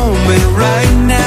moment right now.